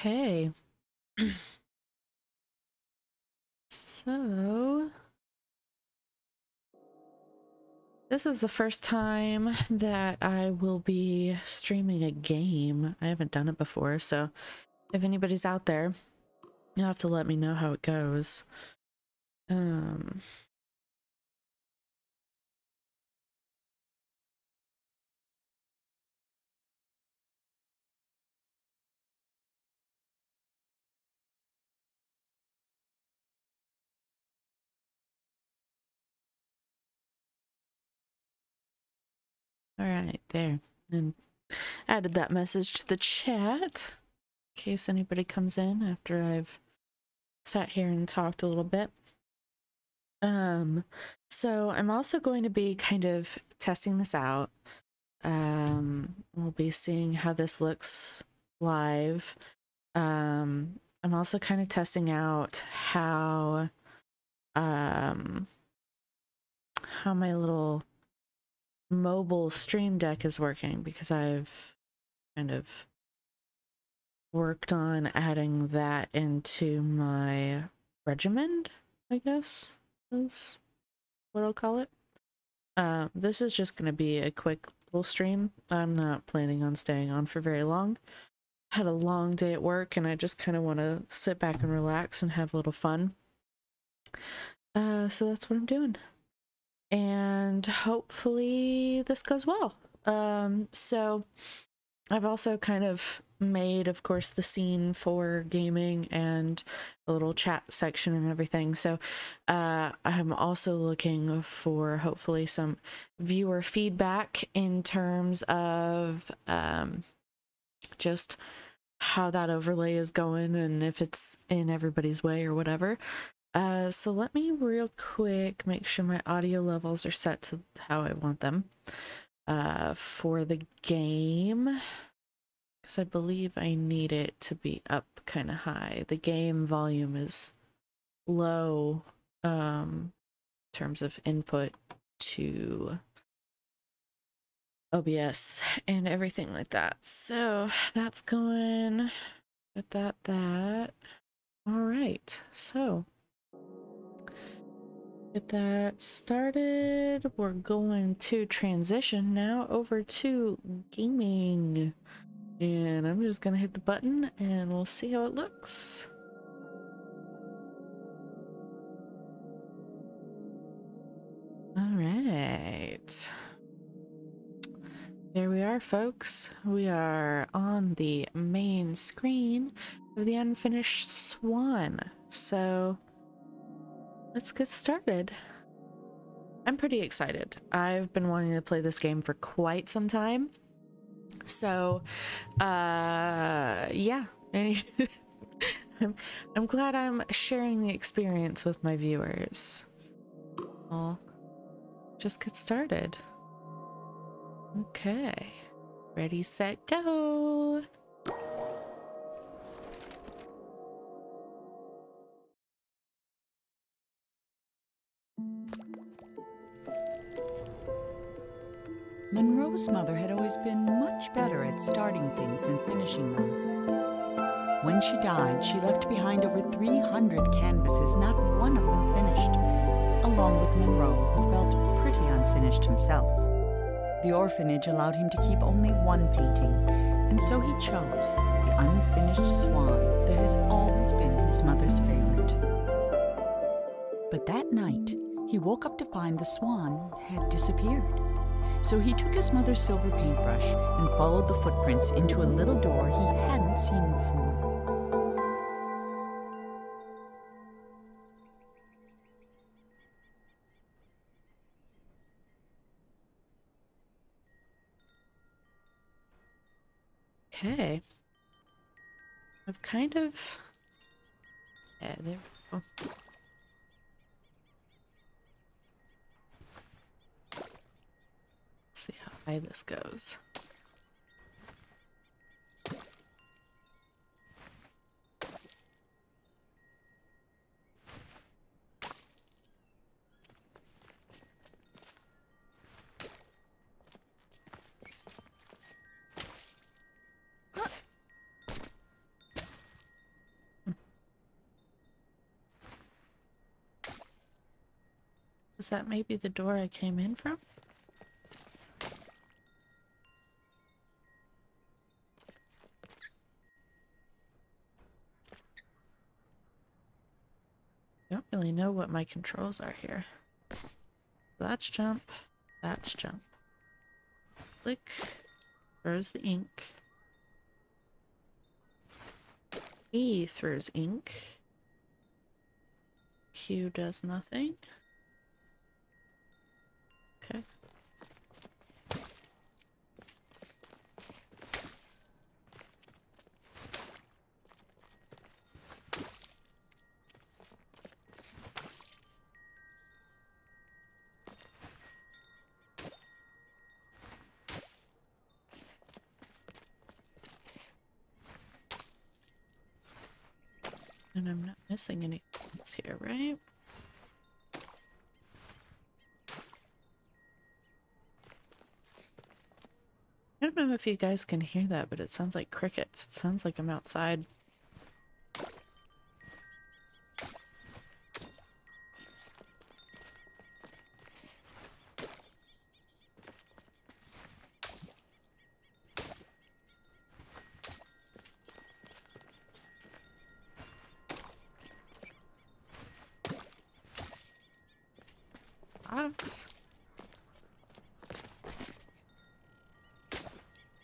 Okay. so this is the first time that I will be streaming a game. I haven't done it before, so if anybody's out there, you'll have to let me know how it goes. Um All right, there. And added that message to the chat in case anybody comes in after I've sat here and talked a little bit. Um, so I'm also going to be kind of testing this out. Um, we'll be seeing how this looks live. Um, I'm also kind of testing out how um how my little mobile stream deck is working because I've kind of worked on adding that into my regimen, I guess is what I'll call it. Uh, this is just going to be a quick little stream. I'm not planning on staying on for very long. Had a long day at work and I just kind of want to sit back and relax and have a little fun. Uh, so that's what I'm doing and hopefully this goes well. Um, so I've also kind of made, of course, the scene for gaming and a little chat section and everything. So uh, I'm also looking for hopefully some viewer feedback in terms of um, just how that overlay is going and if it's in everybody's way or whatever. Uh, so let me real quick make sure my audio levels are set to how I want them uh, for the game. Because I believe I need it to be up kind of high. The game volume is low um, in terms of input to OBS and everything like that. So that's going at that, that. All right, so Get that started. We're going to transition now over to gaming. And I'm just going to hit the button and we'll see how it looks. All right. Here we are, folks. We are on the main screen of the Unfinished Swan. So let's get started. I'm pretty excited. I've been wanting to play this game for quite some time. So, uh, yeah. I'm, I'm glad I'm sharing the experience with my viewers. I'll just get started. Okay. Ready, set, go! Monroe's mother had always been much better at starting things than finishing them. When she died, she left behind over 300 canvases, not one of them finished, along with Monroe, who felt pretty unfinished himself. The orphanage allowed him to keep only one painting, and so he chose the unfinished swan that had always been his mother's favorite. But that night, he woke up to find the swan had disappeared. So he took his mother's silver paintbrush and followed the footprints into a little door he hadn't seen before. Okay. I've kind of... Yeah, there we way this goes. Is that maybe the door I came in from? What my controls are here. That's jump. That's jump. Click. Throws the ink. E throws ink. Q does nothing. Okay. And I'm not missing anything else here, right? I don't know if you guys can hear that, but it sounds like crickets. It sounds like I'm outside. Fox.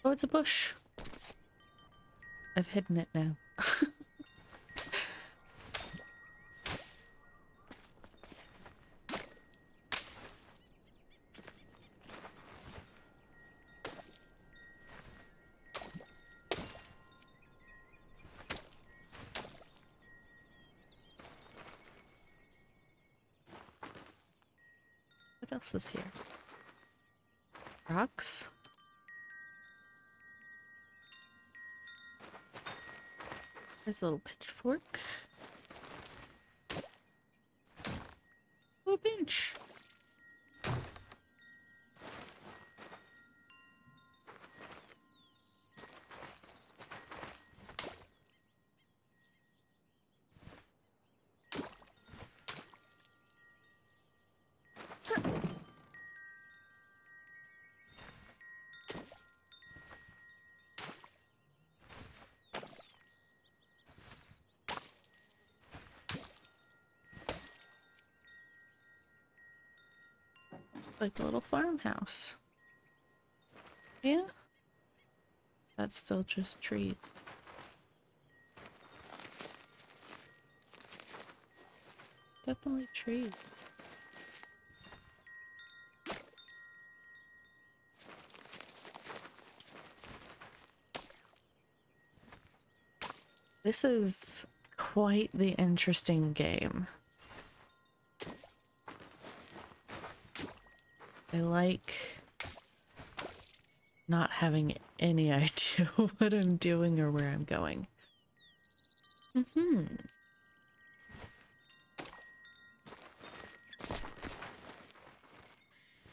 Oh, it's a bush. I've hidden it now. what else is here? Rocks? There's a little pitchfork. Oh, a bench. Like a little farmhouse. Yeah? That's still just trees. Definitely trees. This is quite the interesting game. I like not having any idea what I'm doing or where I'm going. Mm-hmm.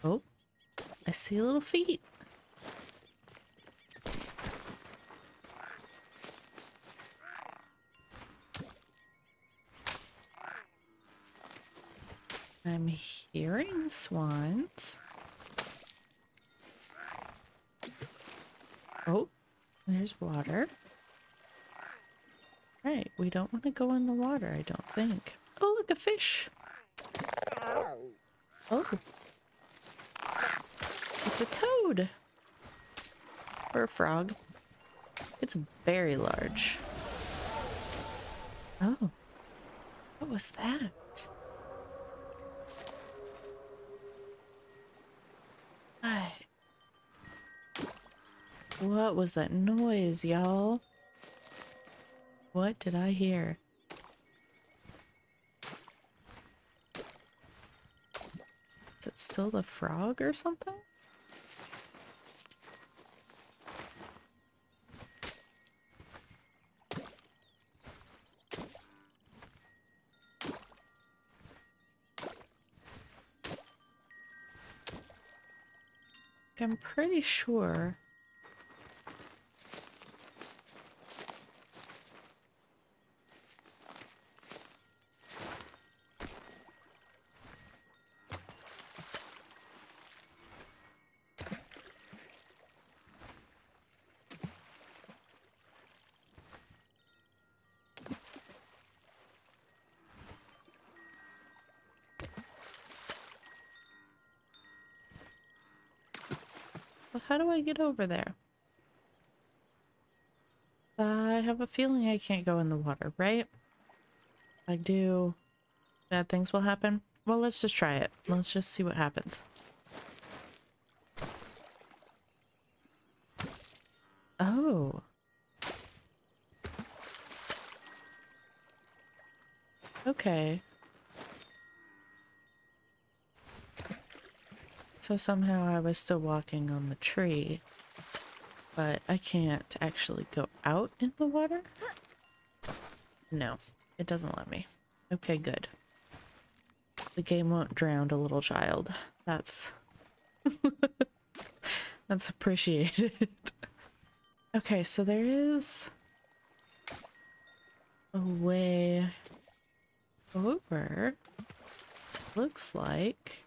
Oh, I see little feet. I'm hearing swans. Oh, there's water. Right, we don't want to go in the water, I don't think. Oh, look, a fish. Oh. It's a toad. Or a frog. It's very large. Oh. What was that? What was that noise, y'all? What did I hear? Is it still the frog or something? I'm pretty sure But how do I get over there? I have a feeling I can't go in the water, right? I do. Bad things will happen. Well, let's just try it. Let's just see what happens. Oh. Okay. So somehow I was still walking on the tree, but I can't actually go out in the water? No, it doesn't let me. Okay, good. The game won't drown a little child. That's... That's appreciated. okay, so there is a way over. Looks like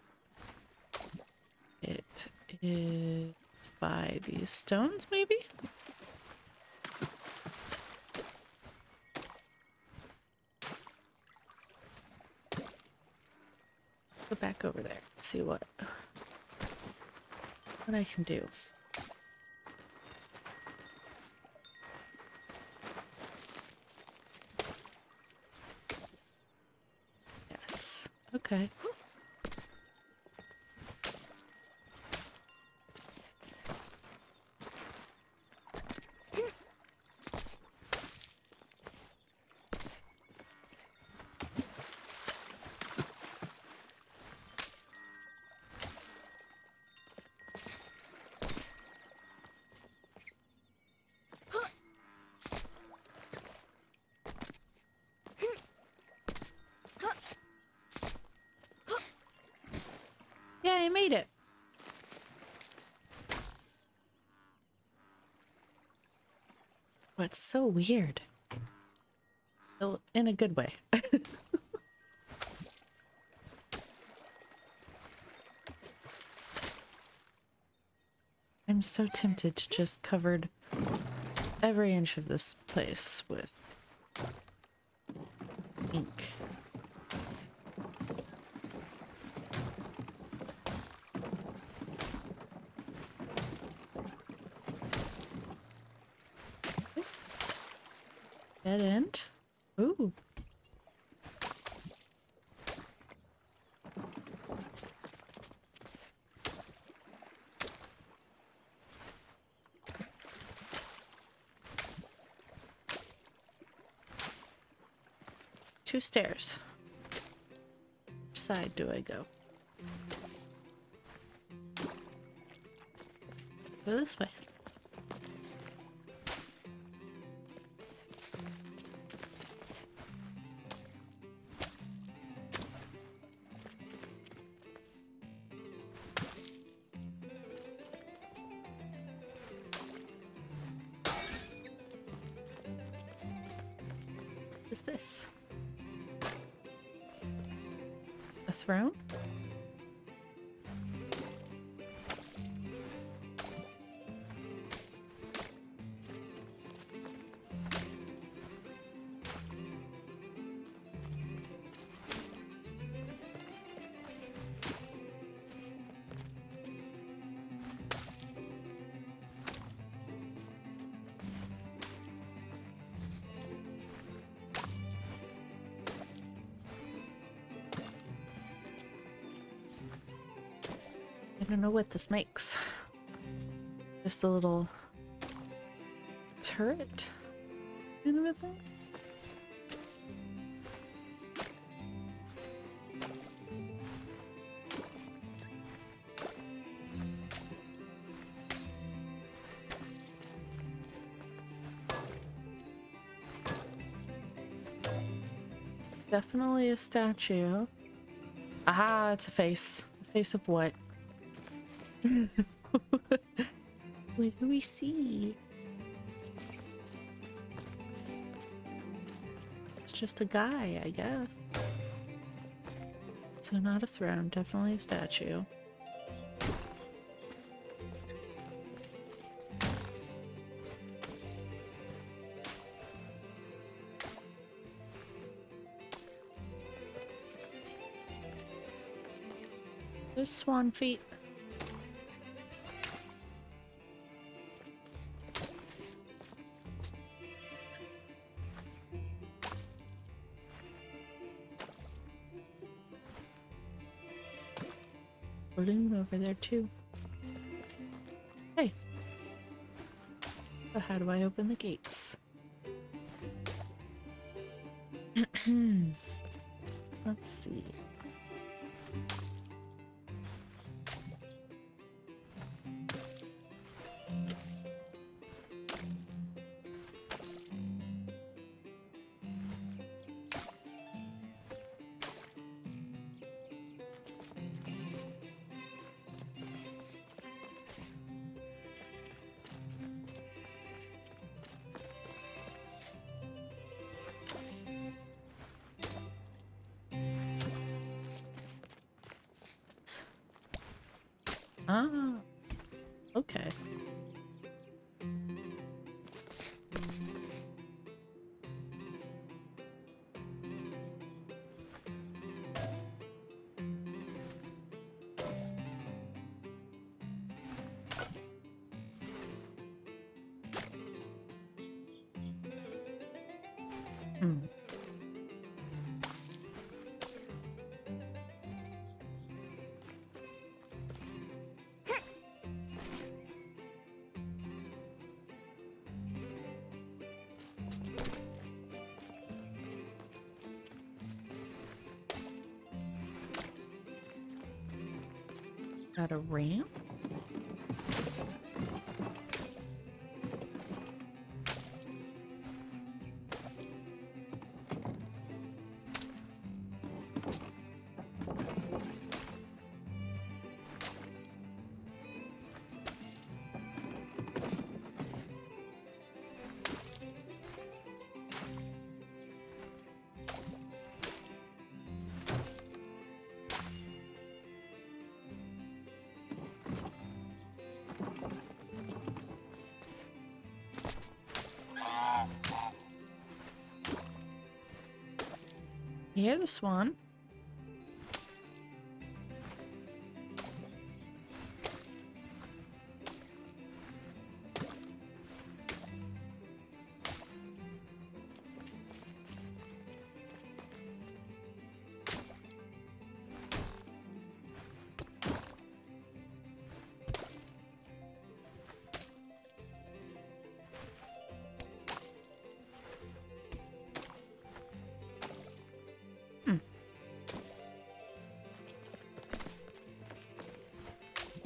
is by these stones, maybe? Go back over there, see what what I can do. Yes. Okay. Yeah, I made it. What's so weird? In a good way. I'm so tempted to just covered every inch of this place with ink. Dead end. Ooh. Two stairs. Which side do I go? Go this way. Don't know what this makes. Just a little turret kind of a thing. Definitely a statue. Aha, it's a face. A face of what? what do we see? It's just a guy, I guess. So not a throne, definitely a statue. There's swan feet. Over there too. Hey. So how do I open the gates? Ah, okay. Got a ramp? Hear the swan?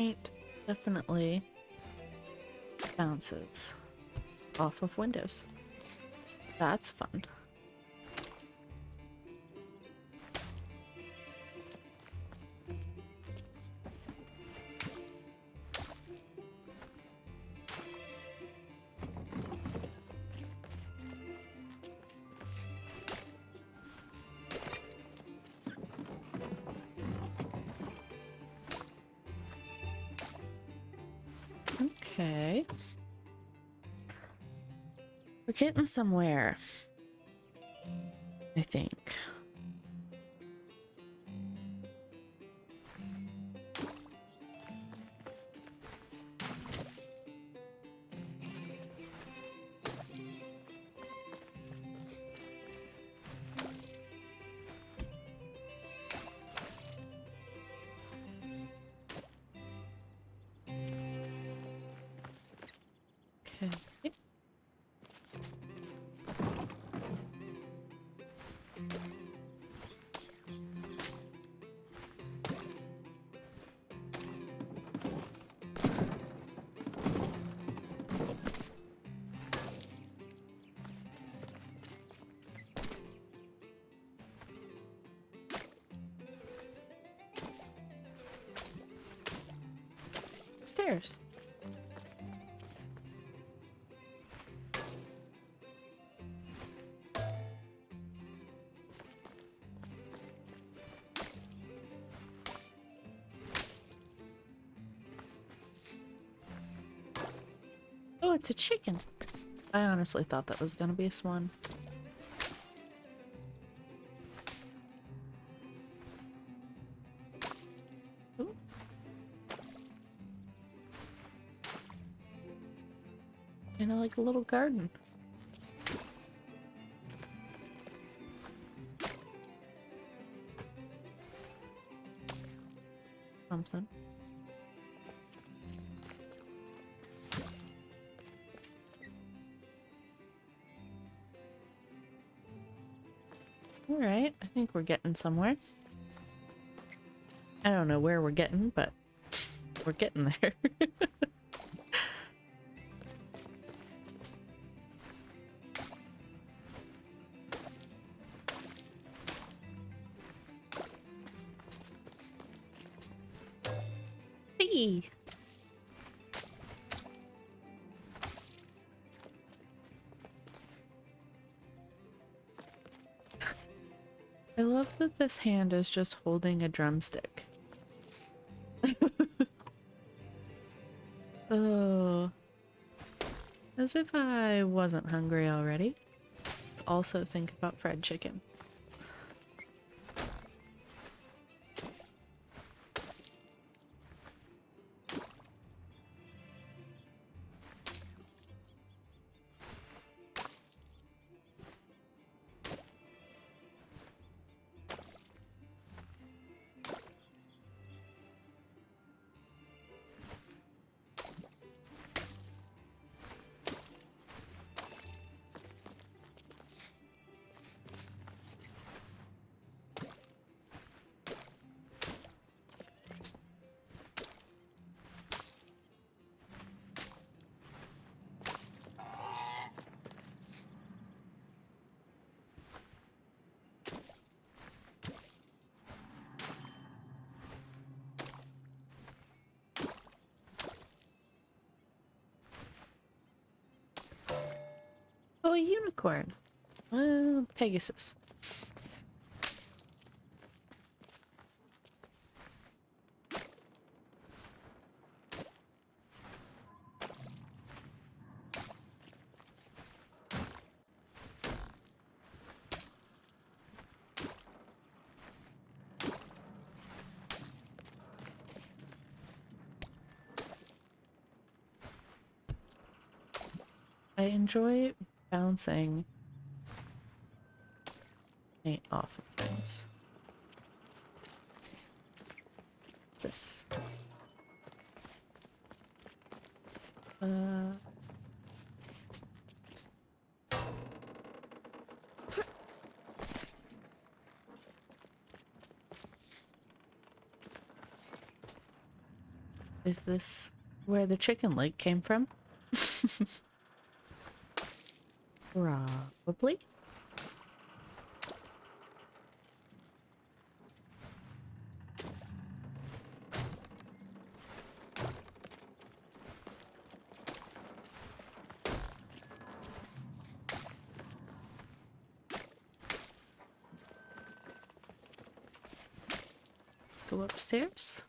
Paint definitely bounces off of windows. That's fun. Getting somewhere. A chicken. I honestly thought that was gonna be a swan. Ooh. Kinda like a little garden. Think we're getting somewhere. I don't know where we're getting, but we're getting there. this hand is just holding a drumstick. oh. As if I wasn't hungry already. Let's also think about fried chicken. Oh, a unicorn. Uh, Pegasus. I enjoy bouncing paint off of things. This. Uh. Is this where the chicken leg came from? Probably. Let's go upstairs.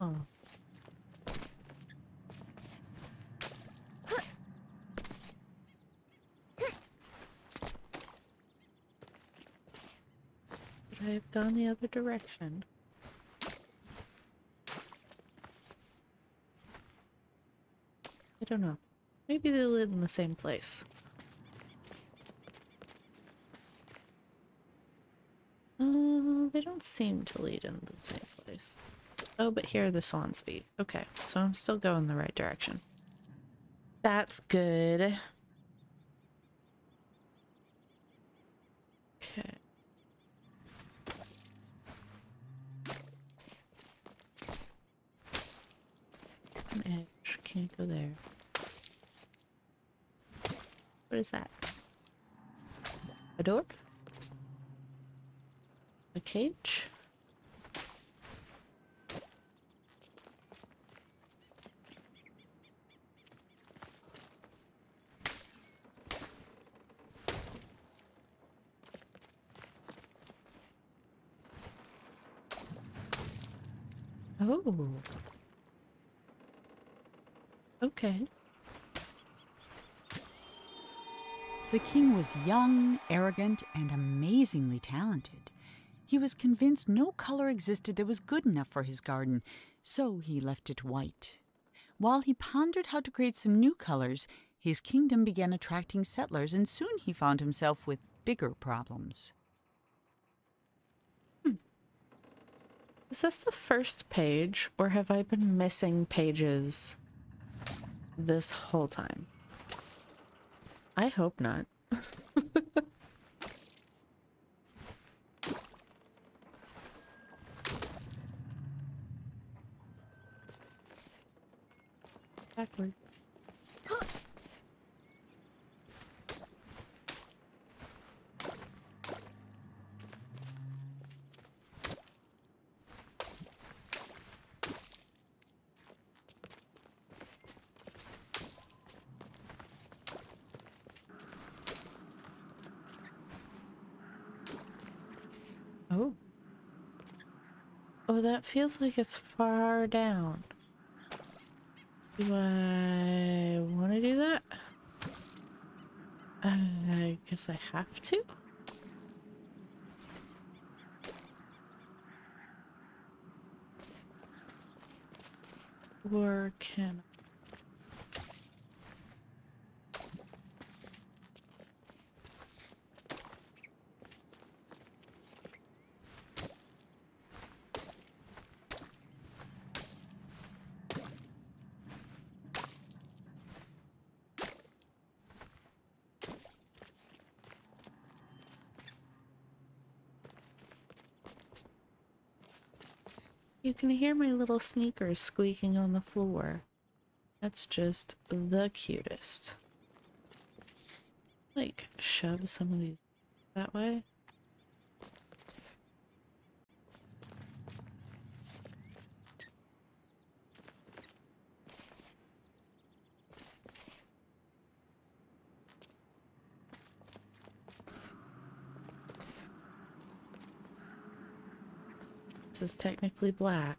Oh. But I've gone the other direction. I don't know. Maybe they live in the same place. Uh, they don't seem to lead in the same place. Oh, but here are the swan's feet. Okay, so I'm still going the right direction. That's good. Okay. It's an edge. Can't go there. What is that? A door? A cage? Oh. The king was young, arrogant, and amazingly talented. He was convinced no color existed that was good enough for his garden, so he left it white. While he pondered how to create some new colors, his kingdom began attracting settlers, and soon he found himself with bigger problems. Is this the first page, or have I been missing pages this whole time? I hope not. Backward. Oh. Oh, that feels like it's far down. Do I want to do that? Uh, I guess I have to. Or can can hear my little sneakers squeaking on the floor. That's just the cutest. Like, shove some of these that way. This is technically black.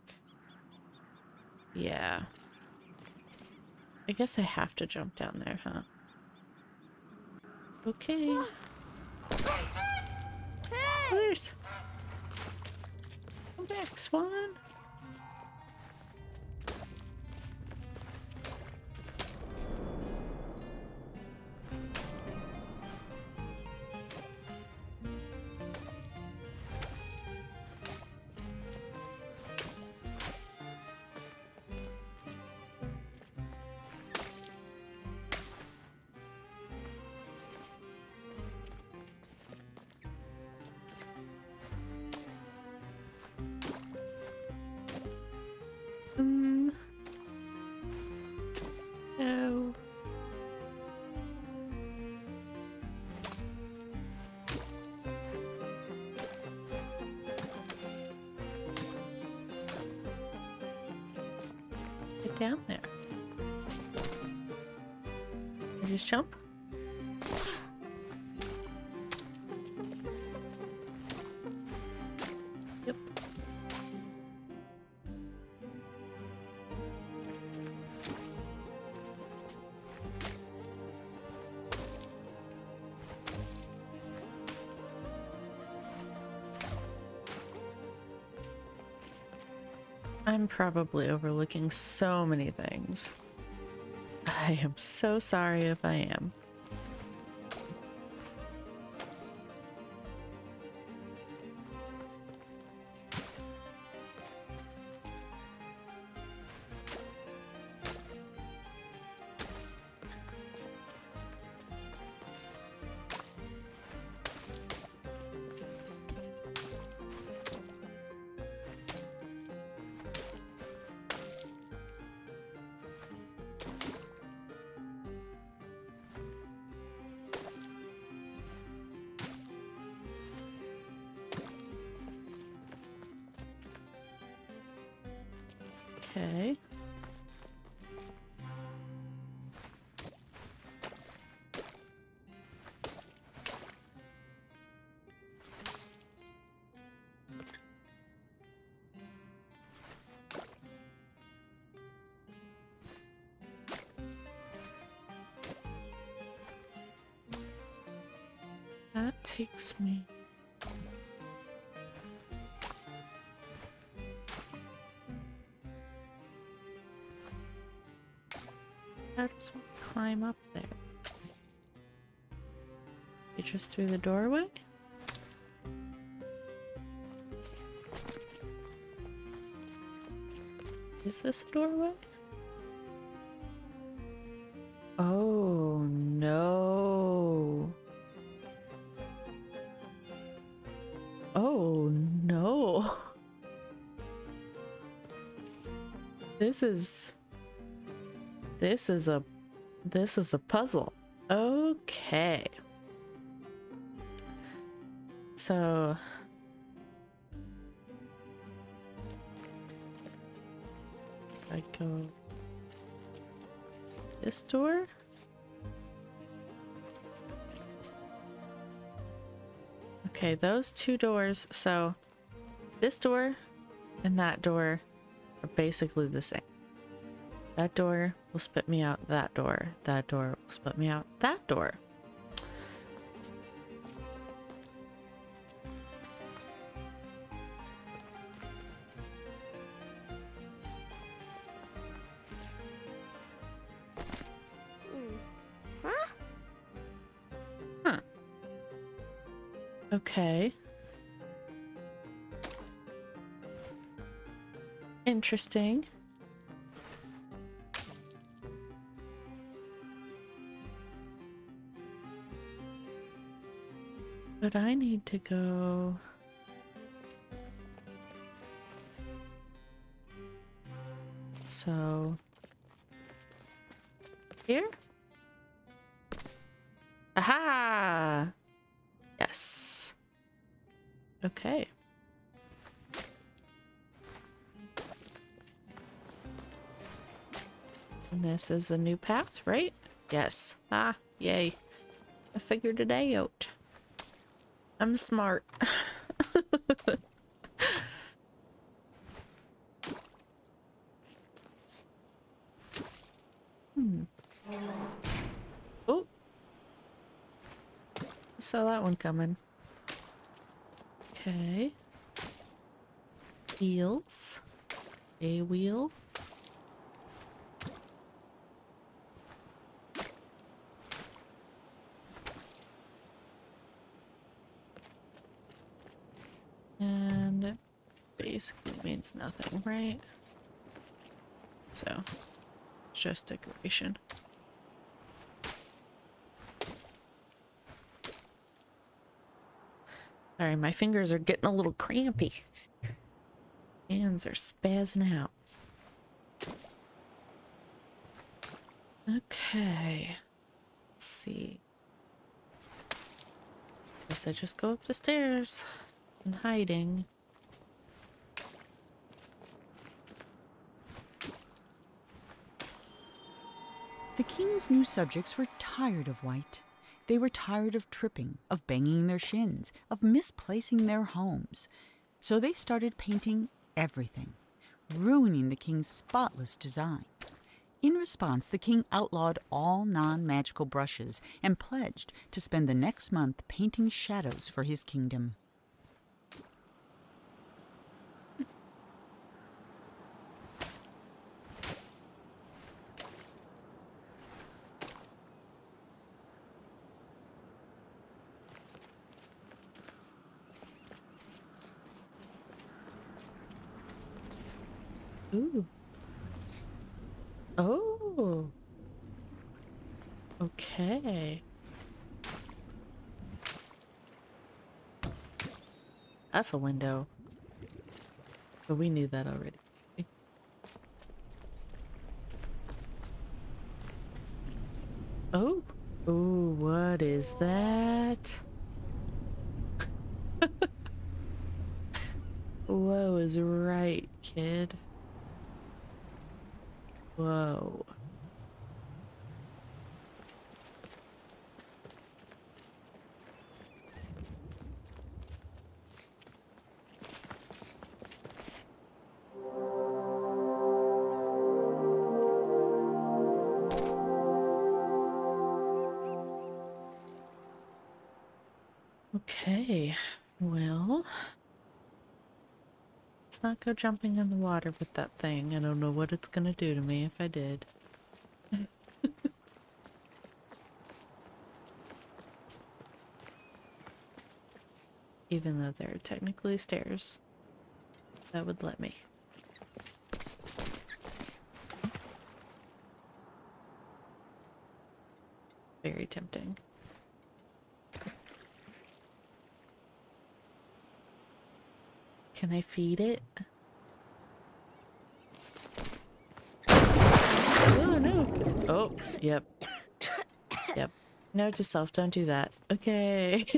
Yeah. I guess I have to jump down there, huh? Okay. Ah. Others! Come back, Swan! Down there. I just jump? Probably overlooking so many things. I am so sorry if I am. Takes me? I just want to climb up there? You just through the doorway? Is this a doorway? This is this is a this is a puzzle. Okay. So I go this door? Okay, those two doors. So this door and that door are basically the same. That door will spit me out that door. That door will spit me out that door. Hmm. Huh. Okay. Interesting. But I need to go. So. Here? Aha! Yes. Okay. And this is a new path, right? Yes. Ah, yay. I figured it out. I'm smart. hmm. Oh. Saw that one coming. Okay. Wheels. A wheel. And means nothing, right? So, it's just decoration. Sorry, my fingers are getting a little crampy. Hands are spazzing out. Okay. Let's see. Guess I just go up the stairs and hiding. The king's new subjects were tired of White. They were tired of tripping, of banging their shins, of misplacing their homes. So they started painting everything, ruining the king's spotless design. In response, the king outlawed all non magical brushes and pledged to spend the next month painting shadows for his kingdom. Ooh. Oh. Okay. That's a window. But we knew that already. Go jumping in the water with that thing. I don't know what it's gonna do to me if I did. Even though there are technically stairs that would let me. Very tempting. Can I feed it? Oh no! Oh, yep. Yep. Note to self, don't do that. Okay.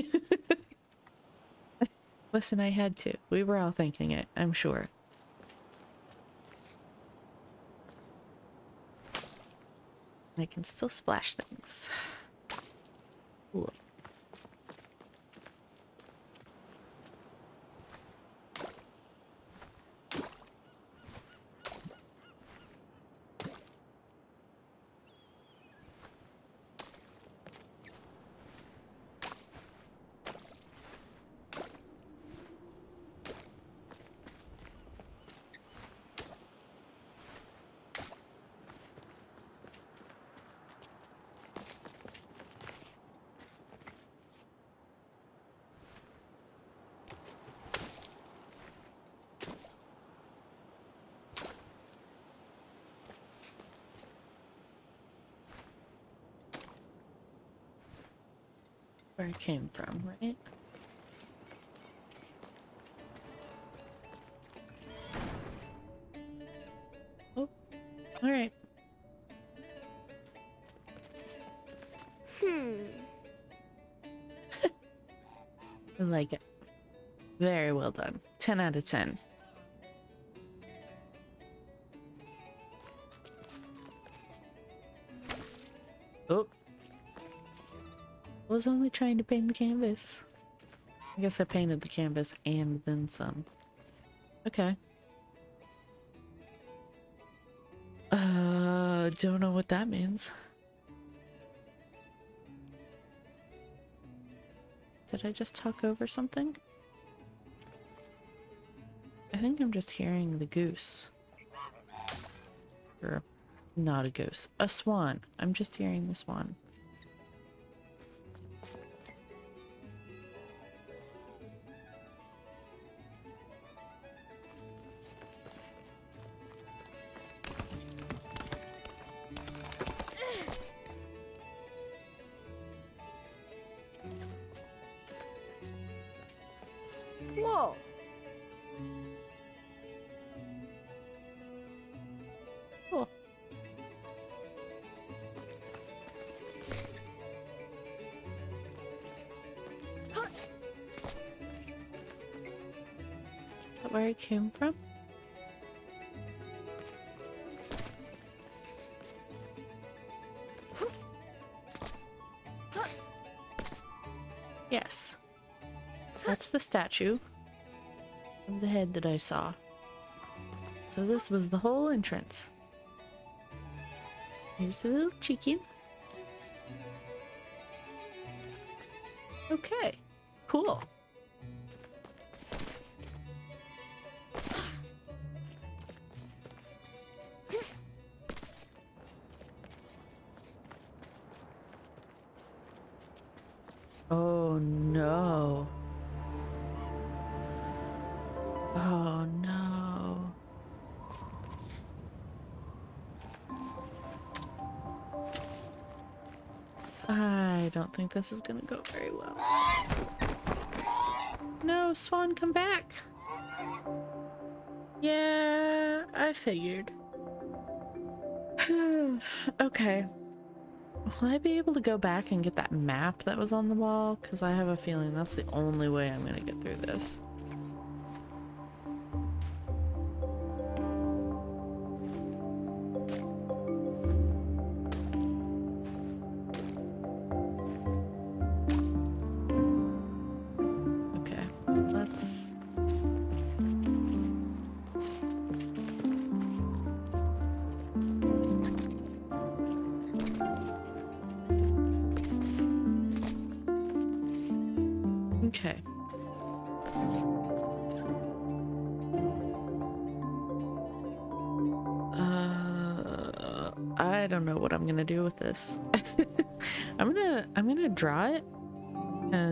Listen, I had to. We were all thinking it, I'm sure. I can still splash things. Cool. Where it came from, right? Oh, alright. Hmm. I like it. Very well done. 10 out of 10. I was only trying to paint the canvas. I guess I painted the canvas and then some. Okay. Uh, don't know what that means. Did I just talk over something? I think I'm just hearing the goose. Or not a goose. A swan. I'm just hearing the swan. Where it came from? Yes. That's the statue of the head that I saw. So this was the whole entrance. Here's the little chicken. Okay, cool. Don't think this is gonna go very well. No, Swan, come back. Yeah, I figured. okay. Will I be able to go back and get that map that was on the wall? Because I have a feeling that's the only way I'm gonna get through this.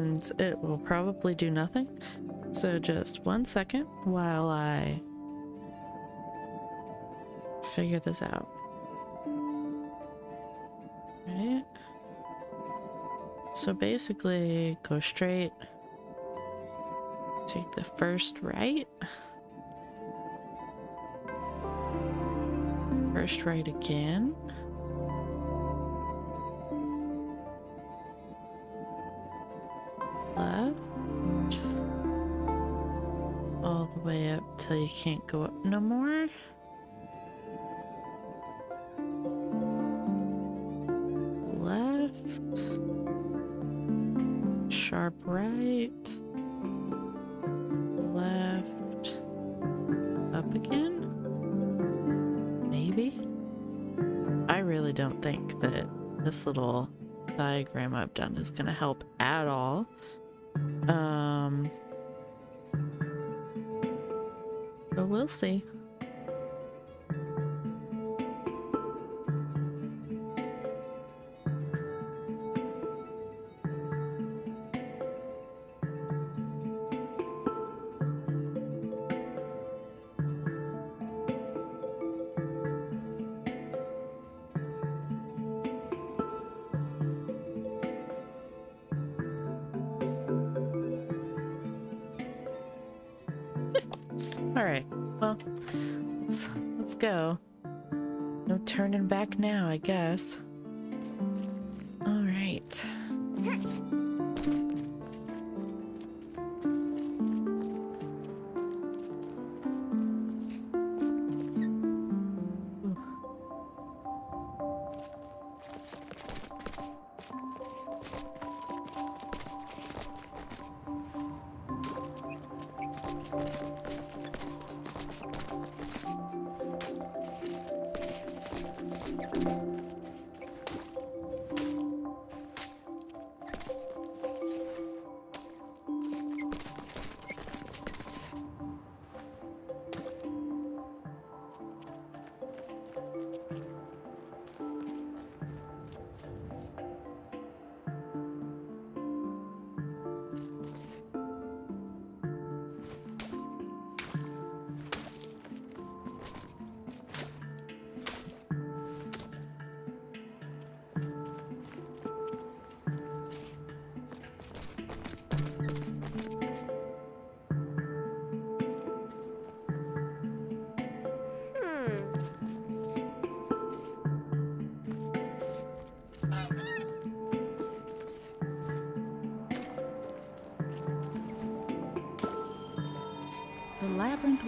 And it will probably do nothing. So just one second while I figure this out. Right. So basically, go straight. Take the first right. First right again. Diagram I've done is going to help at all. Um, but we'll see.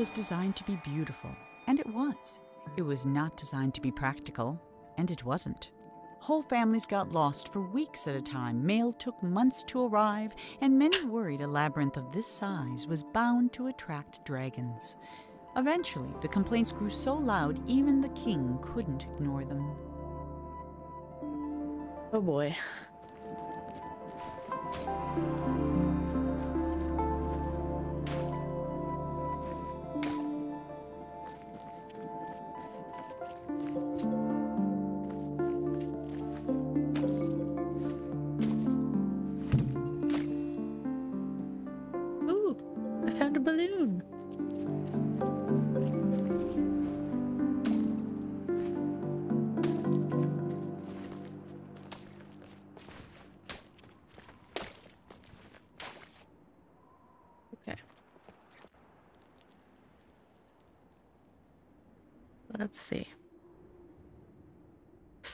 Was designed to be beautiful, and it was. It was not designed to be practical, and it wasn't. Whole families got lost for weeks at a time. Mail took months to arrive, and many worried a labyrinth of this size was bound to attract dragons. Eventually, the complaints grew so loud even the king couldn't ignore them. Oh boy.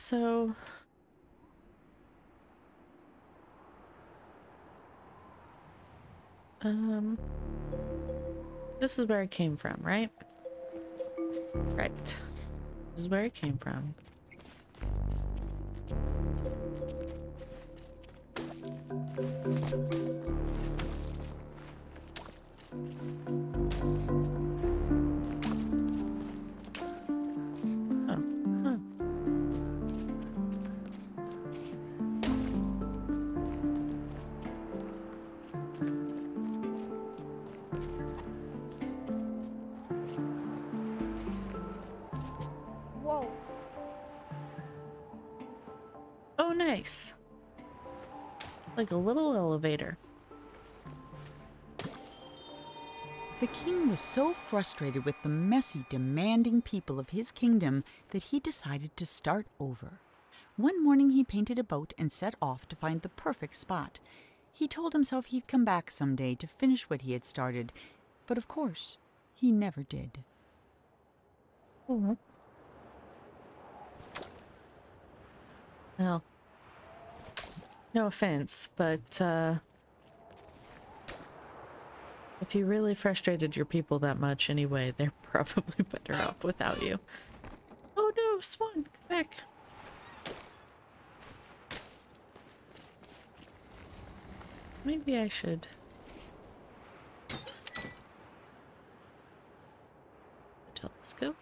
So. Um. This is where it came from, right? Right. This is where it came from. Oh, Like a little elevator. The king was so frustrated with the messy, demanding people of his kingdom that he decided to start over. One morning he painted a boat and set off to find the perfect spot. He told himself he'd come back someday to finish what he had started, but of course, he never did. Oh. Well, no offense, but uh, if you really frustrated your people that much anyway, they're probably better off without you. Oh no, Swan, come back. Maybe I should. The telescope.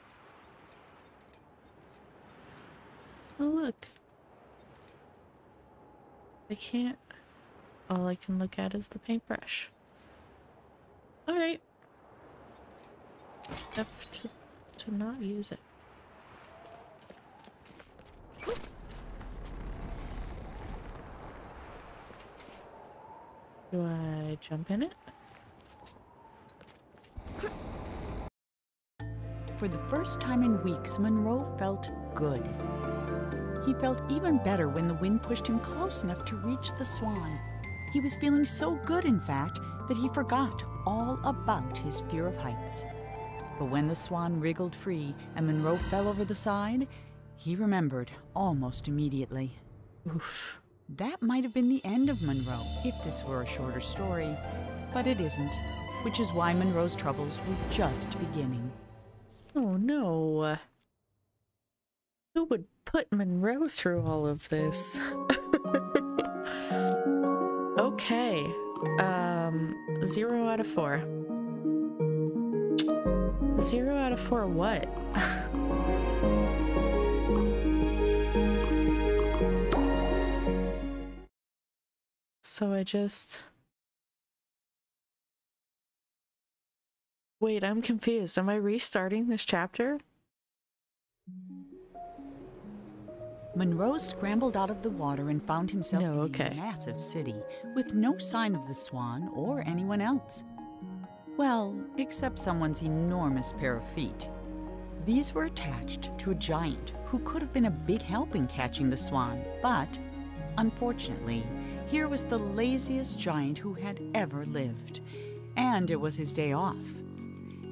Oh look. I can't. All I can look at is the paintbrush. Alright. F to, to not use it. Do I jump in it? For the first time in weeks, Monroe felt good. He felt even better when the wind pushed him close enough to reach the swan. He was feeling so good, in fact, that he forgot all about his fear of heights. But when the swan wriggled free and Monroe fell over the side, he remembered almost immediately. Oof. That might have been the end of Monroe if this were a shorter story, but it isn't, which is why Monroe's troubles were just beginning. Oh no. Who would put Monroe through all of this? okay. Um, zero out of four. Zero out of four what? so I just... Wait, I'm confused. Am I restarting this chapter? Monroe scrambled out of the water and found himself No, in a massive city with no sign of the swan or anyone else. Well, except someone's enormous pair of feet. These were attached to a giant who could have been a big help in catching the swan, but unfortunately, here was the laziest giant who had ever lived, and it was his day off.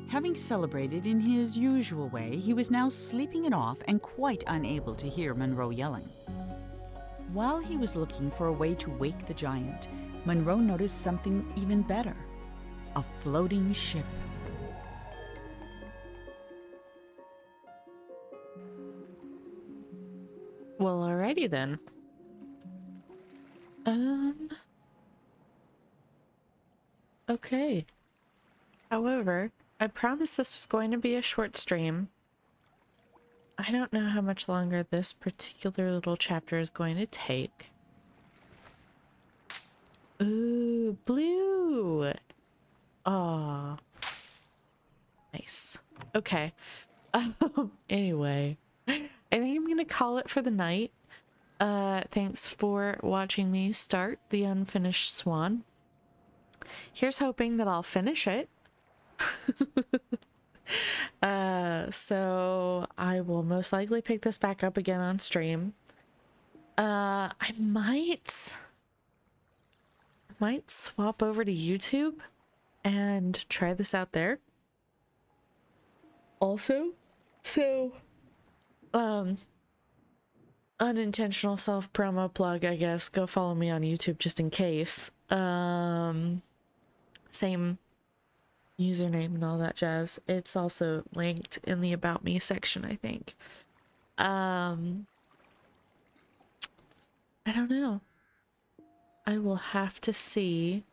Having celebrated in his usual way, he was now sleeping it off and quite unable to hear Monroe yelling. While he was looking for a way to wake the giant, Monroe noticed something even better a floating ship. Well, alrighty then. Um. Okay. However, I promised this was going to be a short stream. I don't know how much longer this particular little chapter is going to take. Ooh, blue. Aw. Nice. Okay. Um, anyway, I think I'm gonna call it for the night. Uh, thanks for watching me start the unfinished swan. Here's hoping that I'll finish it. uh, so I will most likely pick this back up again on stream. Uh, I might, I might swap over to YouTube and try this out there. Also, so, um, unintentional self promo plug, I guess. Go follow me on YouTube just in case. Um, same username and all that jazz. It's also linked in the about me section, I think. Um, I don't know. I will have to see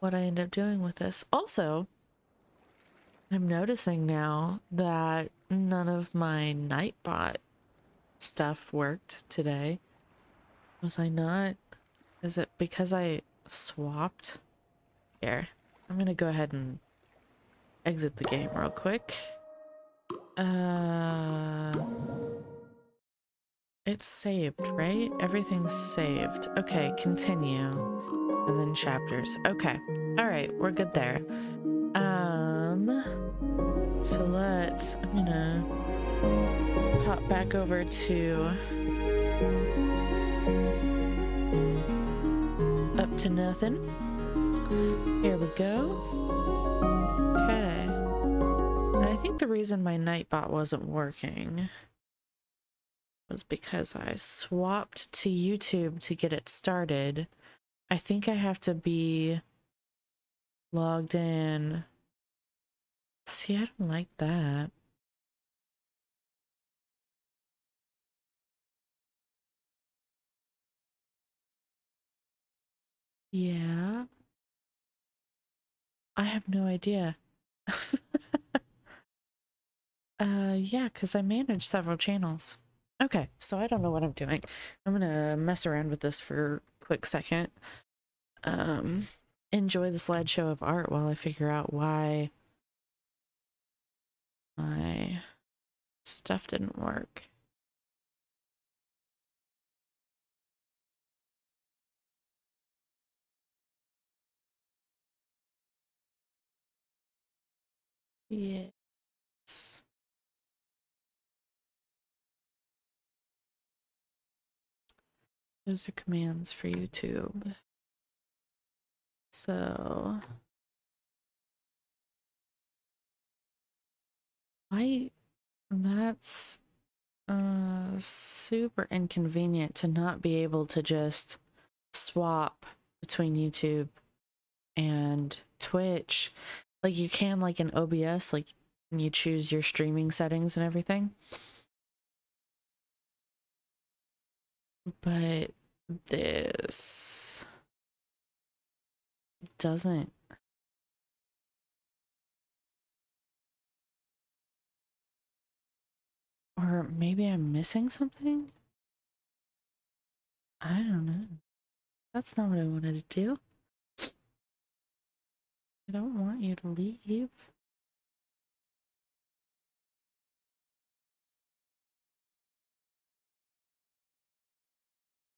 what I end up doing with this. Also, I'm noticing now that none of my Nightbot stuff worked today. Was I not? Is it because I swapped? Here, I'm gonna go ahead and exit the game real quick. Uh, It's saved, right? Everything's saved. Okay, continue. And then chapters. Okay. All right, we're good there. Um so let's I'm gonna hop back over to up to nothing. Here we go. Okay. And I think the reason my Nightbot wasn't working was because I swapped to YouTube to get it started. I think I have to be logged in. See, I don't like that. Yeah. I have no idea. uh, yeah, because I manage several channels. Okay, so I don't know what I'm doing. I'm gonna mess around with this for a quick second. Um, enjoy the slideshow of art while I figure out why my stuff didn't work. Yes. Those are commands for YouTube. So I that's uh super inconvenient to not be able to just swap between YouTube and Twitch like you can like in OBS, like you choose your streaming settings and everything. But this doesn't. Or maybe I'm missing something? I don't know. That's not what I wanted to do. I don't want you to leave.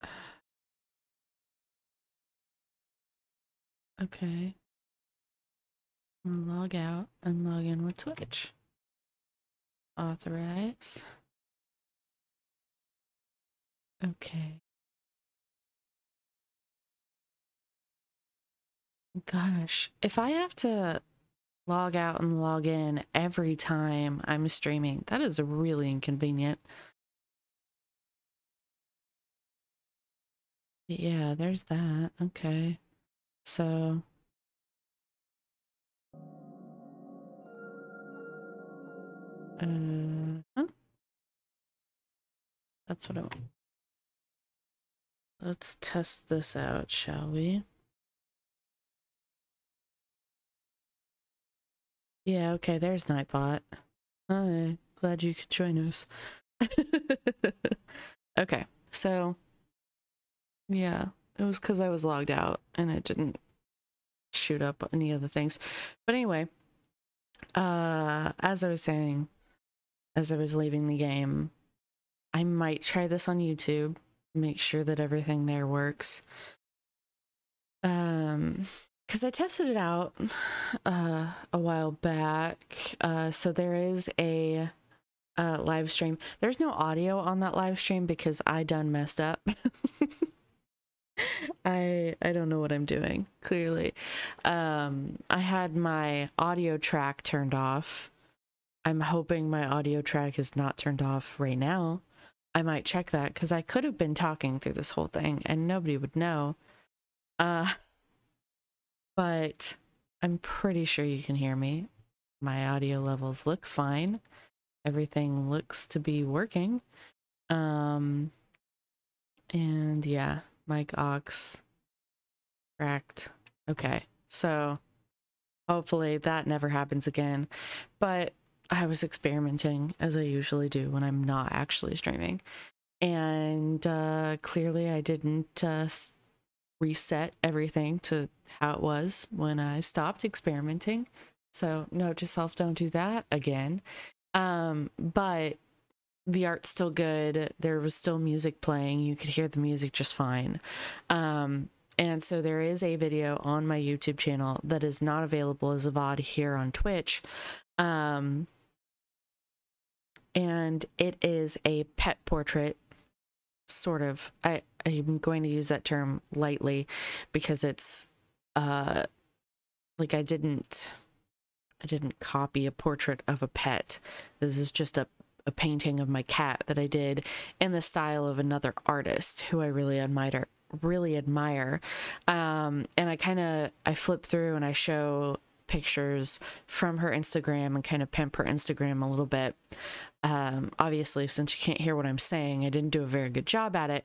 Okay. Log out and log in with Twitch. Authorize. Okay. Gosh, if I have to log out and log in every time I'm streaming, that is really inconvenient. Yeah, there's that. Okay. So uh huh? That's what I want. Let's test this out, shall we? Yeah, okay, there's Nightbot. Hi, glad you could join us. okay, so yeah, it was because I was logged out and it didn't shoot up any of the things. But anyway, uh, as I was saying, as I was leaving the game, I might try this on YouTube, make sure that everything there works. Um, because I tested it out uh, a while back. Uh, so there is a uh, live stream. There's no audio on that live stream because I done messed up. I I don't know what I'm doing. Clearly, um, I had my audio track turned off. I'm hoping my audio track is not turned off right now. I might check that because I could have been talking through this whole thing and nobody would know. Uh, but I'm pretty sure you can hear me. My audio levels look fine. Everything looks to be working. Um, and yeah, mic aux cracked. Okay, so hopefully that never happens again. But I was experimenting as I usually do when I'm not actually streaming. And uh, clearly I didn't uh, reset everything to how it was when I stopped experimenting. So note to self, don't do that again. Um, but the art's still good. There was still music playing. You could hear the music just fine. Um, and so there is a video on my YouTube channel that is not available as a VOD here on Twitch. Um, and it is a pet portrait, sort of. I, I'm going to use that term lightly because it's uh like I didn't I didn't copy a portrait of a pet. This is just a a painting of my cat that I did in the style of another artist who I really admire really admire um, and I kind of I flip through and I show pictures from her Instagram and kind of pimp her Instagram a little bit um, obviously since you can't hear what I'm saying I didn't do a very good job at it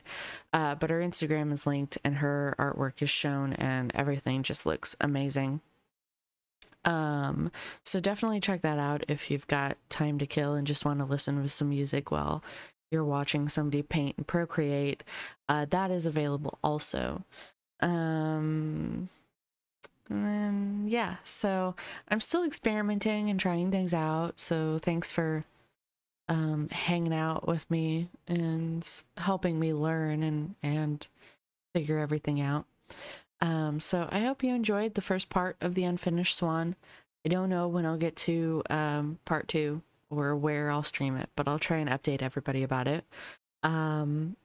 uh, but her Instagram is linked and her artwork is shown and everything just looks amazing um, so definitely check that out if you've got time to kill and just want to listen with some music while you're watching somebody paint and procreate. Uh, that is available also. Um, and then, yeah, so I'm still experimenting and trying things out. So thanks for um, hanging out with me and helping me learn and, and figure everything out. Um, so I hope you enjoyed the first part of the Unfinished Swan. I don't know when I'll get to um, part two or where I'll stream it, but I'll try and update everybody about it. Um,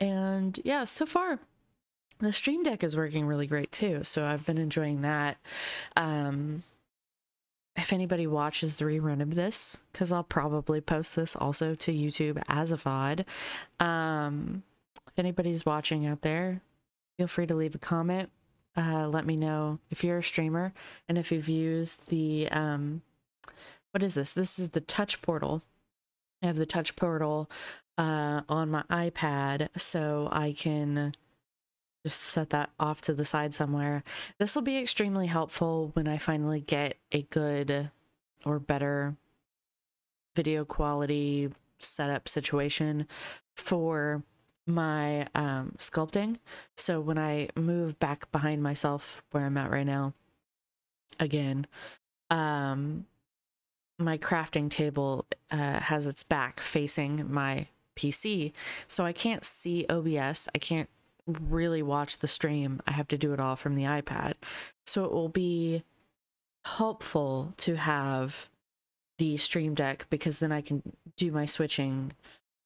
and yeah, so far the Stream Deck is working really great too. So I've been enjoying that. Um, if anybody watches the rerun of this, because I'll probably post this also to YouTube as a VOD. Um, if anybody's watching out there, feel free to leave a comment. Uh, let me know if you're a streamer and if you've used the um, what is this? This is the touch portal. I have the touch portal uh, on my iPad, so I can just set that off to the side somewhere. This will be extremely helpful when I finally get a good or better video quality setup situation for my um, sculpting. So when I move back behind myself where I'm at right now, again, um, my crafting table uh, has its back facing my PC. So I can't see OBS. I can't really watch the stream. I have to do it all from the iPad. So it will be helpful to have the Stream Deck because then I can do my switching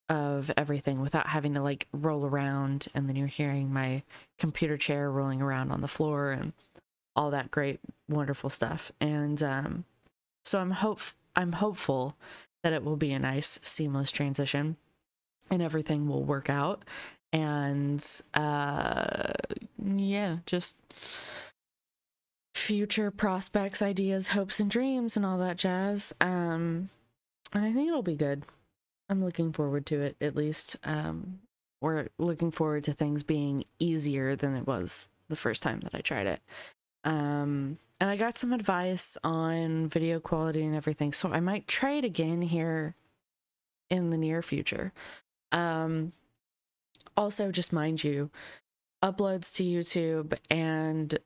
of everything without having to like roll around and then you're hearing my computer chair rolling around on the floor and all that great wonderful stuff and um so i'm hope i'm hopeful that it will be a nice seamless transition and everything will work out and uh yeah just future prospects ideas hopes and dreams and all that jazz um and i think it'll be good I'm looking forward to it at least. Um, we're looking forward to things being easier than it was the first time that I tried it. Um, and I got some advice on video quality and everything, so I might try it again here in the near future. Um, also, just mind you, uploads to YouTube and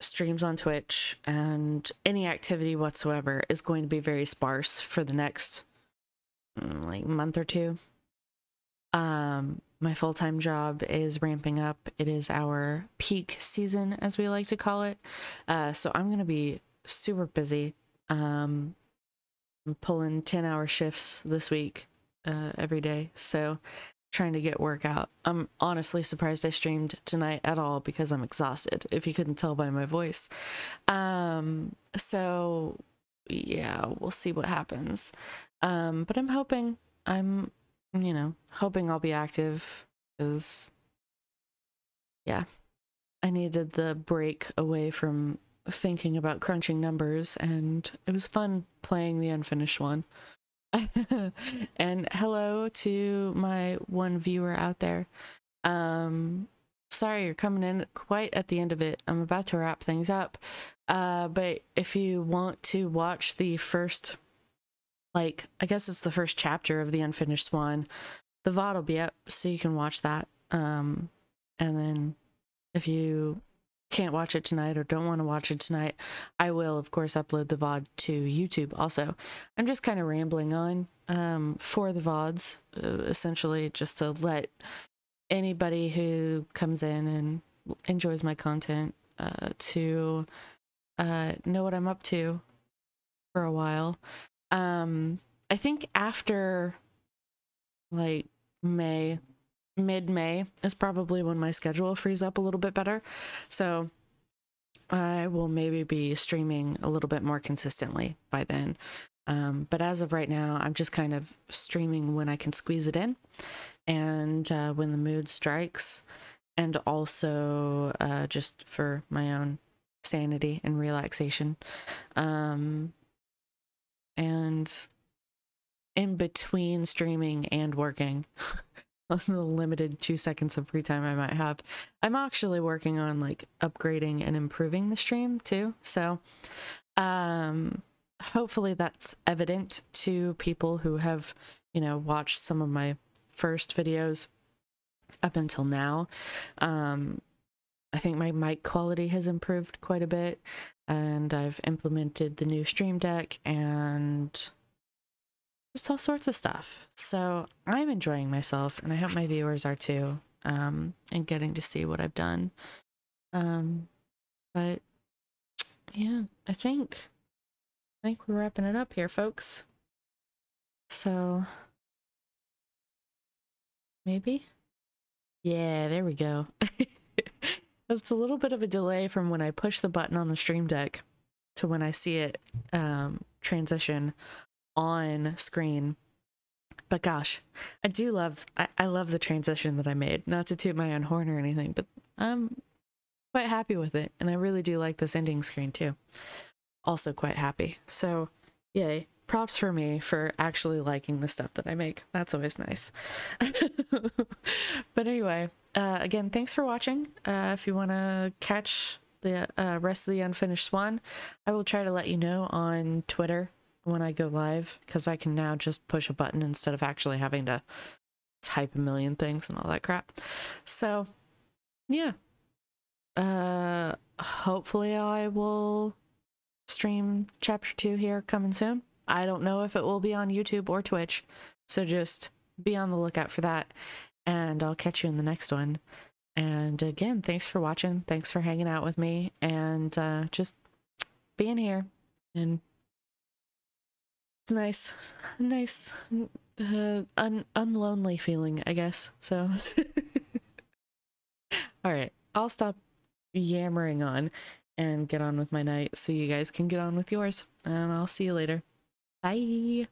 streams on Twitch and any activity whatsoever is going to be very sparse for the next Mm, like month or two. Um, my full time job is ramping up. It is our peak season, as we like to call it. Uh, so I'm going to be super busy. Um, I'm pulling 10 hour shifts this week uh, every day. So trying to get work out. I'm honestly surprised I streamed tonight at all because I'm exhausted, if you couldn't tell by my voice. Um, so yeah, we'll see what happens. Um, but I'm hoping, I'm, you know, hoping I'll be active because, yeah, I needed the break away from thinking about crunching numbers and it was fun playing the Unfinished Swan. and hello to my one viewer out there. Um, sorry you're coming in quite at the end of it. I'm about to wrap things up. Uh, but if you want to watch the first like I guess it's the first chapter of the Unfinished Swan. The VOD will be up, so you can watch that. Um, and then if you can't watch it tonight or don't want to watch it tonight, I will, of course, upload the VOD to YouTube also. I'm just kind of rambling on um, for the VODs, uh, essentially, just to let anybody who comes in and enjoys my content uh, to uh, know what I'm up to for a while. Um, I think after like May, mid May is probably when my schedule frees up a little bit better. So I will maybe be streaming a little bit more consistently by then. Um, but as of right now, I'm just kind of streaming when I can squeeze it in and uh, when the mood strikes, and also uh, just for my own sanity and relaxation. Um, and in between streaming and working, the limited two seconds of free time I might have, I'm actually working on like upgrading and improving the stream too. So, um, hopefully that's evident to people who have, you know, watched some of my first videos up until now. Um, I think my mic quality has improved quite a bit, and I've implemented the new Stream Deck and just all sorts of stuff. So I'm enjoying myself, and I hope my viewers are too, um, and getting to see what I've done. Um, but yeah, I think I think we're wrapping it up here, folks. So maybe? Yeah, there we go. It's a little bit of a delay from when I push the button on the Stream Deck to when I see it um, transition on screen. But gosh, I do love I, I love the transition that I made. Not to toot my own horn or anything, but I'm quite happy with it. And I really do like this ending screen too. Also quite happy. So yay props for me for actually liking the stuff that I make. That's always nice. but anyway, uh, again, thanks for watching. Uh, if you want to catch the uh, rest of the Unfinished Swan, I will try to let you know on Twitter when I go live because I can now just push a button instead of actually having to type a million things and all that crap. So, yeah. Uh, hopefully I will stream chapter two here coming soon. I don't know if it will be on YouTube or Twitch. So just be on the lookout for that. And I'll catch you in the next one. And again, thanks for watching. Thanks for hanging out with me and uh, just being here. And it's nice, nice, uh, un unlonely feeling, I guess. So, all right, I'll stop yammering on and get on with my night so you guys can get on with yours. And I'll see you later. Bye.